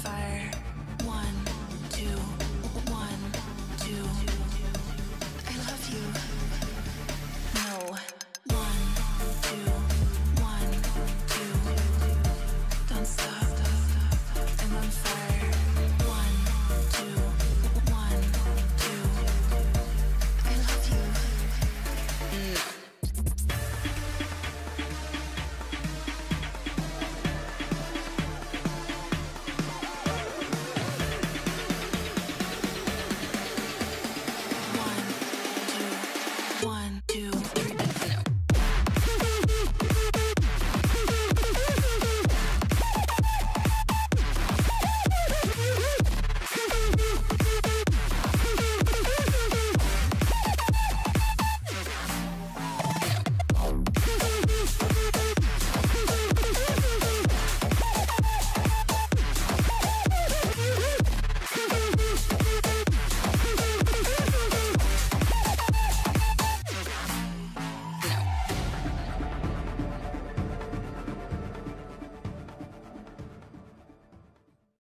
fire. One, two.